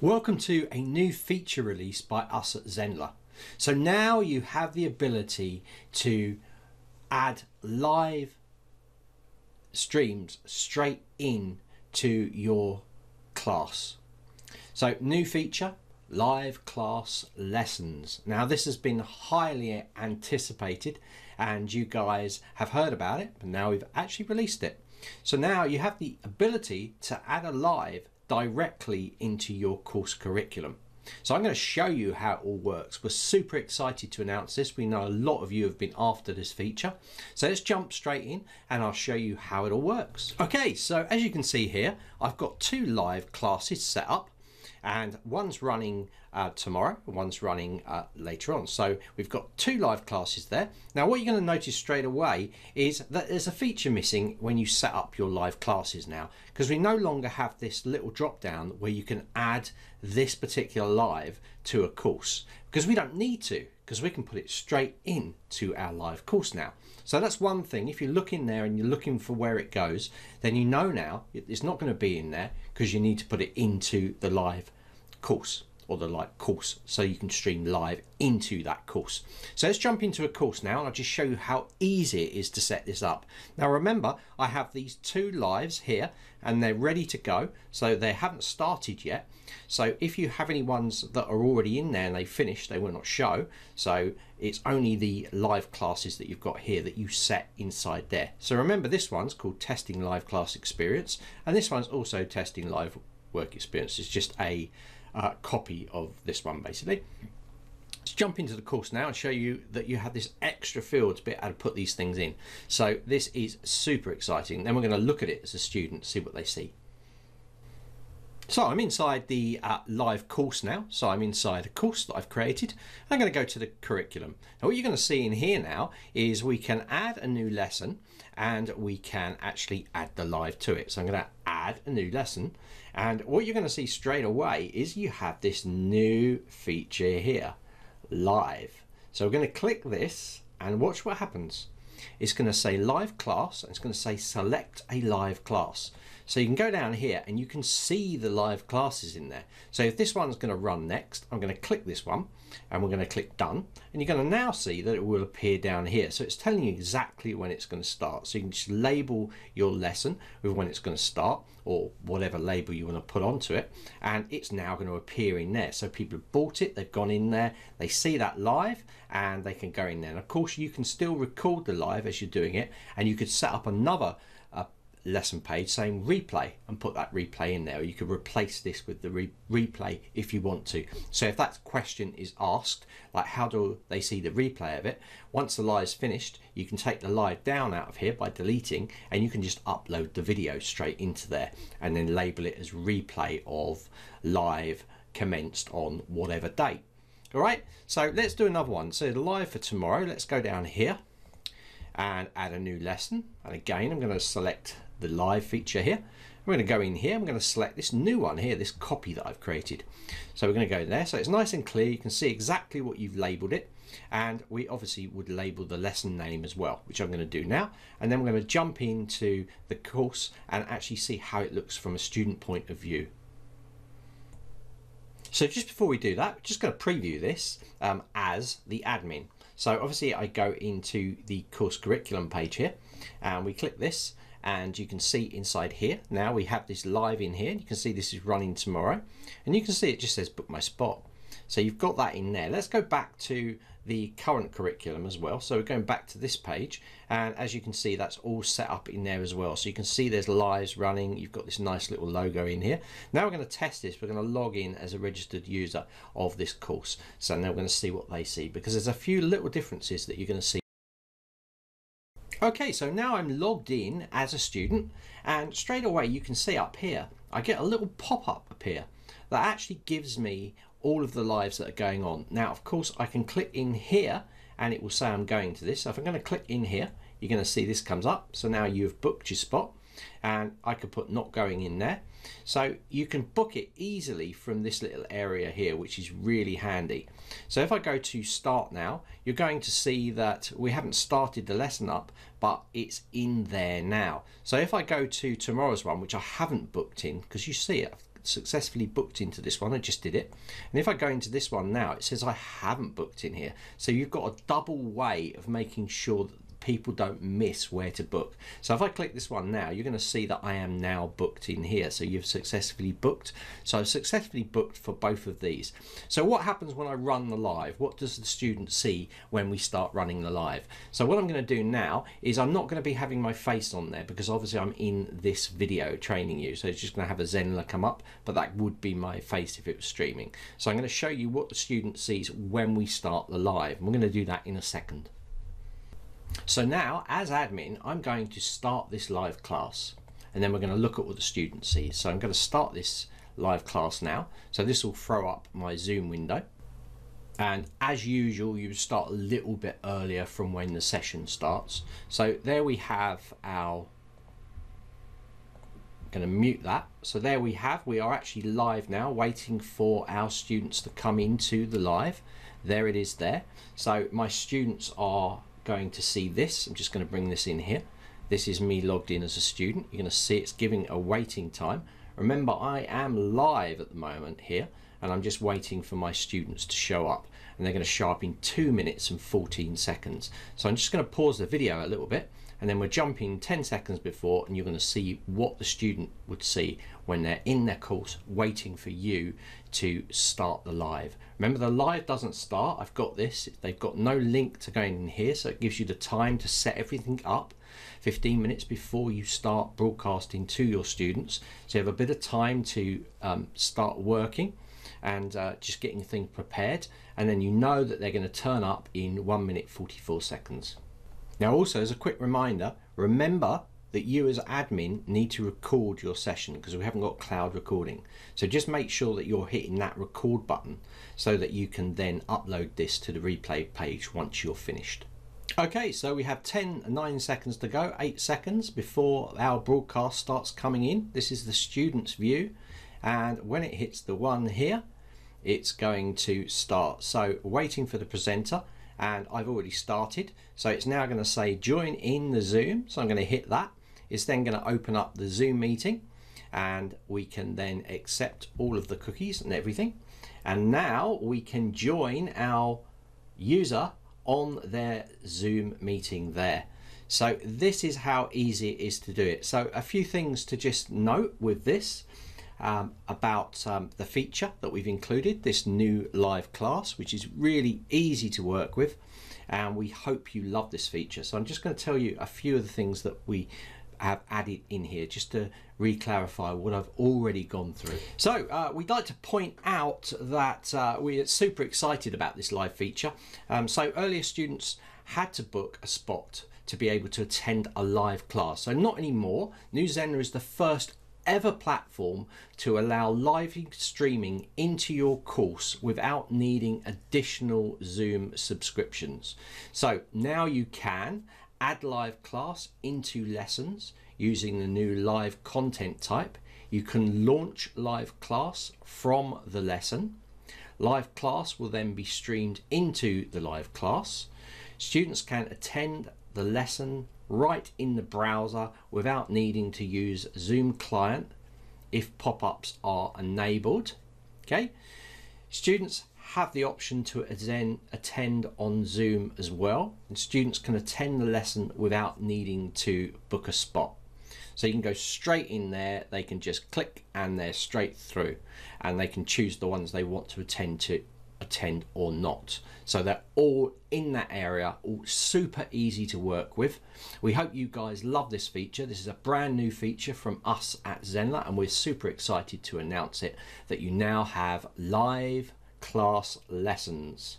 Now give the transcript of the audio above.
Welcome to a new feature release by us at Zenler. So now you have the ability to add live streams straight in to your class. So new feature, live class lessons. Now this has been highly anticipated and you guys have heard about it, but now we've actually released it. So now you have the ability to add a live directly into your course curriculum. So I'm going to show you how it all works. We're super excited to announce this. We know a lot of you have been after this feature. So let's jump straight in and I'll show you how it all works. Okay, so as you can see here, I've got two live classes set up and one's running uh, tomorrow, one's running uh, later on. So we've got two live classes there. Now what you're going to notice straight away is that there's a feature missing when you set up your live classes now because we no longer have this little drop down where you can add this particular live to a course because we don't need to because we can put it straight in to our live course now. So that's one thing. If you look in there and you're looking for where it goes, then you know now it's not going to be in there because you need to put it into the live course or the like course so you can stream live into that course. So let's jump into a course now and I'll just show you how easy it is to set this up. Now remember I have these two lives here and they're ready to go so they haven't started yet. So if you have any ones that are already in there and they finished they will not show so it's only the live classes that you've got here that you set inside there. So remember this one's called testing live class experience and this one's also testing live work experience. It's just a uh, copy of this one basically. Let's jump into the course now and show you that you have this extra field to be able to put these things in. So this is super exciting. Then we're going to look at it as a student, see what they see. So I'm inside the uh, live course now. So I'm inside a course that I've created. I'm going to go to the curriculum. Now what you're going to see in here now is we can add a new lesson and we can actually add the live to it. So I'm going to add a new lesson and what you're going to see straight away is you have this new feature here, live. So we're going to click this and watch what happens. It's going to say live class and it's going to say select a live class. So you can go down here and you can see the live classes in there. So if this one's going to run next, I'm going to click this one and we're going to click done. And you're going to now see that it will appear down here. So it's telling you exactly when it's going to start. So you can just label your lesson with when it's going to start or whatever label you want to put onto it. And it's now going to appear in there. So people have bought it, they've gone in there, they see that live and they can go in there. And of course you can still record the live as you're doing it and you could set up another lesson page saying replay and put that replay in there. You could replace this with the re replay if you want to. So if that question is asked, like how do they see the replay of it, once the live is finished, you can take the live down out of here by deleting and you can just upload the video straight into there and then label it as replay of live commenced on whatever date. All right, so let's do another one. So the live for tomorrow, let's go down here and add a new lesson. And again, I'm going to select the live feature here. We're going to go in here, I'm going to select this new one here, this copy that I've created. So we're going to go there, so it's nice and clear, you can see exactly what you've labelled it, and we obviously would label the lesson name as well, which I'm going to do now, and then we're going to jump into the course and actually see how it looks from a student point of view. So just before we do that, we're just going to preview this um, as the admin. So obviously I go into the course curriculum page here, and we click this, and you can see inside here. Now we have this live in here. You can see this is running tomorrow. And you can see it just says book my spot. So you've got that in there. Let's go back to the current curriculum as well. So we're going back to this page. And as you can see that's all set up in there as well. So you can see there's lives running. You've got this nice little logo in here. Now we're going to test this. We're going to log in as a registered user of this course. So now we're going to see what they see because there's a few little differences that you're going to see Okay, so now I'm logged in as a student and straight away you can see up here, I get a little pop-up appear that actually gives me all of the lives that are going on. Now, of course, I can click in here and it will say I'm going to this. So if I'm going to click in here, you're going to see this comes up. So now you've booked your spot and I could put not going in there. So you can book it easily from this little area here, which is really handy. So if I go to start now, you're going to see that we haven't started the lesson up, but it's in there now. So if I go to tomorrow's one, which I haven't booked in, because you see it, I've successfully booked into this one. I just did it. And if I go into this one now, it says I haven't booked in here. So you've got a double way of making sure that people don't miss where to book. So if I click this one now, you're going to see that I am now booked in here. So you've successfully booked. So I've successfully booked for both of these. So what happens when I run the live? What does the student see when we start running the live? So what I'm going to do now is I'm not going to be having my face on there because obviously I'm in this video training you. So it's just going to have a Zenler come up, but that would be my face if it was streaming. So I'm going to show you what the student sees when we start the live. And we're going to do that in a second. So now, as admin, I'm going to start this live class and then we're going to look at what the student sees. So I'm going to start this live class now. So this will throw up my Zoom window. And as usual, you start a little bit earlier from when the session starts. So there we have our, I'm going to mute that. So there we have, we are actually live now, waiting for our students to come into the live. There it is there. So my students are going to see this. I'm just going to bring this in here. This is me logged in as a student. You're going to see it's giving a waiting time. Remember, I am live at the moment here, and I'm just waiting for my students to show up. And they're going to show up in 2 minutes and 14 seconds. So I'm just going to pause the video a little bit, and then we're jumping 10 seconds before, and you're going to see what the student would see when they're in their course waiting for you to start the live. Remember the live doesn't start, I've got this, they've got no link to going in here so it gives you the time to set everything up 15 minutes before you start broadcasting to your students so you have a bit of time to um, start working and uh, just getting things prepared and then you know that they're going to turn up in 1 minute 44 seconds. Now also as a quick reminder, remember that you as admin need to record your session because we haven't got cloud recording. So just make sure that you're hitting that record button so that you can then upload this to the replay page once you're finished. Okay, so we have 10, 9 seconds to go, 8 seconds before our broadcast starts coming in. This is the student's view and when it hits the one here, it's going to start. So waiting for the presenter and I've already started. So it's now going to say join in the Zoom. So I'm going to hit that is then going to open up the Zoom meeting and we can then accept all of the cookies and everything. And now we can join our user on their Zoom meeting there. So this is how easy it is to do it. So a few things to just note with this um, about um, the feature that we've included, this new live class, which is really easy to work with. And we hope you love this feature. So I'm just going to tell you a few of the things that we have added in here just to re-clarify what I've already gone through. So uh, we'd like to point out that uh, we're super excited about this live feature. Um, so earlier students had to book a spot to be able to attend a live class. So not anymore. New Zenler is the first ever platform to allow live streaming into your course without needing additional Zoom subscriptions. So now you can add live class into lessons using the new live content type. You can launch live class from the lesson. Live class will then be streamed into the live class. Students can attend the lesson right in the browser without needing to use Zoom client if pop-ups are enabled. Okay, students have the option to attend on Zoom as well. And students can attend the lesson without needing to book a spot. So you can go straight in there, they can just click and they're straight through and they can choose the ones they want to attend to attend or not. So they're all in that area, all super easy to work with. We hope you guys love this feature. This is a brand new feature from us at Zenler and we're super excited to announce it that you now have live class lessons.